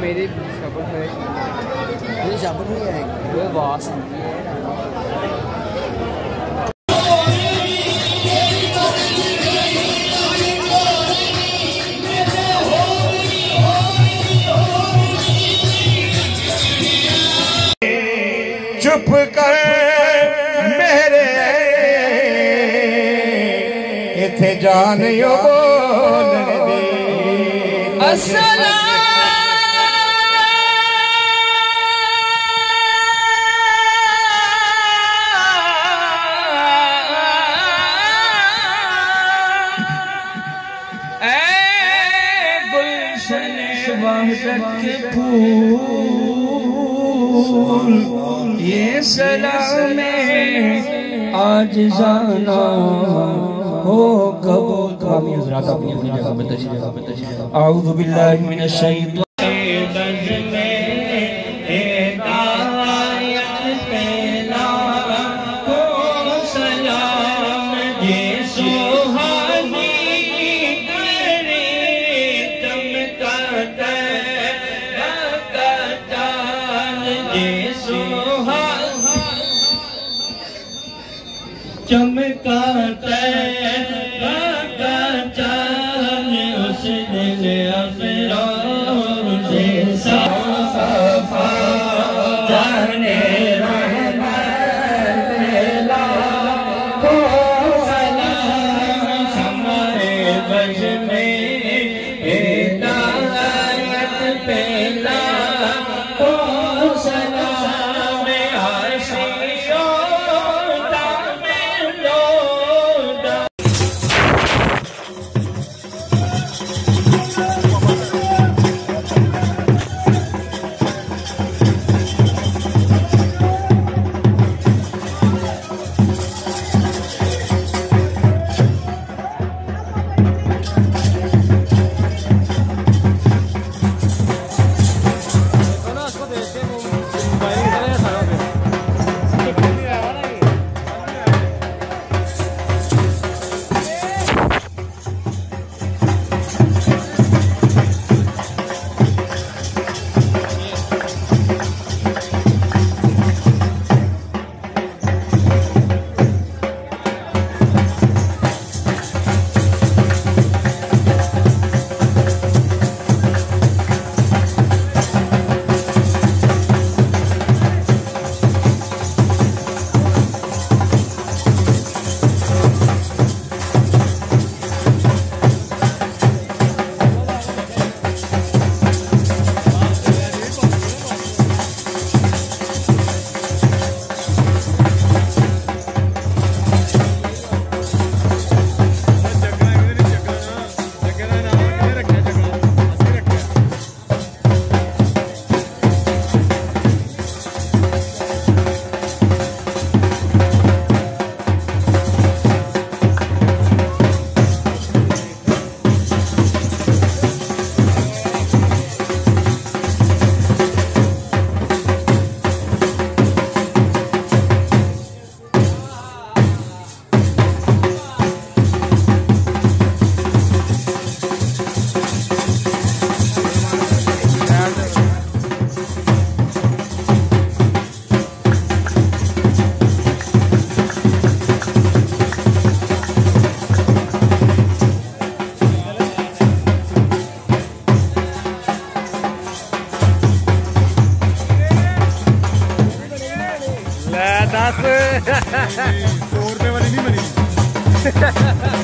میری شاپر ہے۔ میری شاپر نہیں ہے۔ وہ واسطے اتھے جان یو بولن دی گلشن وحدت کے پھول یہ سلام میں آج جانا۔ ہو قبول کامی حضرات اپنی اپنی جگہ پہ تشریف اعوذ باللہ من الشیطان۔ چمکاتا سو روپے والی نہیں بنی